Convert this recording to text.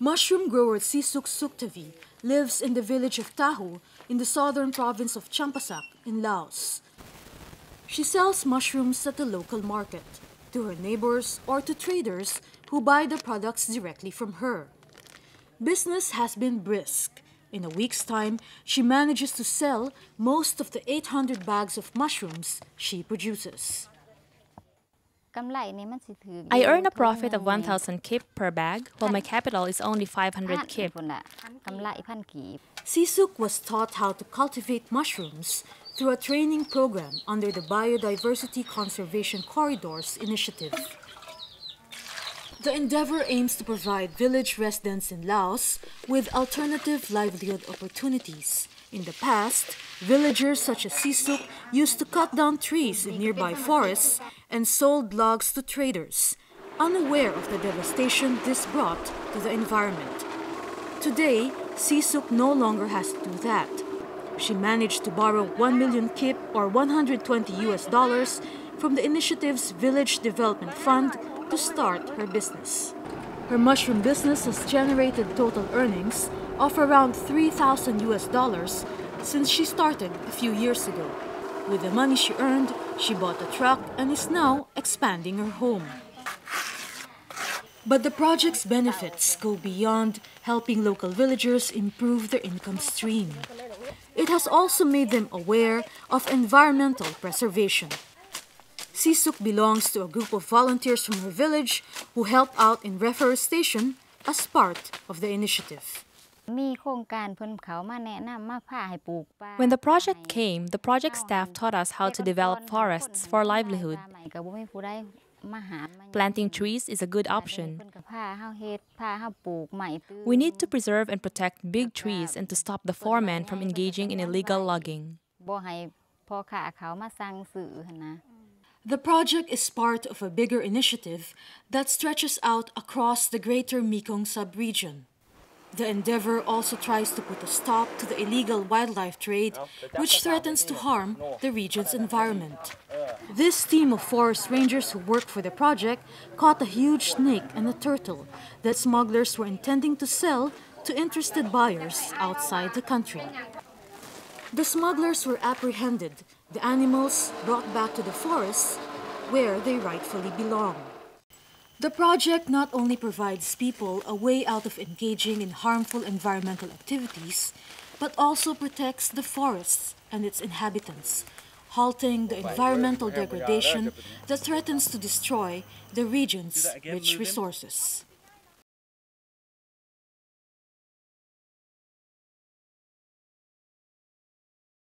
Mushroom grower Sisuk Suktavi lives in the village of Tahu in the southern province of Champasak in Laos. She sells mushrooms at the local market, to her neighbors or to traders who buy the products directly from her. Business has been brisk. In a week's time, she manages to sell most of the 800 bags of mushrooms she produces. I earn a profit of 1,000 kip per bag, while my capital is only 500 kip. Sisuk was taught how to cultivate mushrooms through a training program under the Biodiversity Conservation Corridors Initiative. The endeavor aims to provide village residents in Laos with alternative livelihood opportunities. In the past, villagers such as Sisuk used to cut down trees in nearby forests and sold logs to traders, unaware of the devastation this brought to the environment. Today, Sisuk no longer has to do that. She managed to borrow 1 million kip or 120 US dollars from the initiative's Village Development Fund to start her business. Her mushroom business has generated total earnings of around 3,000 US dollars since she started a few years ago. With the money she earned, she bought a truck and is now expanding her home. But the project's benefits go beyond helping local villagers improve their income stream. It has also made them aware of environmental preservation. Sisuk belongs to a group of volunteers from her village who help out in reforestation as part of the initiative. When the project came, the project staff taught us how to develop forests for livelihood. Planting trees is a good option. We need to preserve and protect big trees and to stop the foremen from engaging in illegal logging. The project is part of a bigger initiative that stretches out across the greater Mekong subregion. The endeavor also tries to put a stop to the illegal wildlife trade, which threatens to harm the region's environment. This team of forest rangers who work for the project caught a huge snake and a turtle that smugglers were intending to sell to interested buyers outside the country. The smugglers were apprehended, the animals brought back to the forest where they rightfully belong. The project not only provides people a way out of engaging in harmful environmental activities, but also protects the forests and its inhabitants, halting the environmental degradation that threatens to destroy the region's rich resources.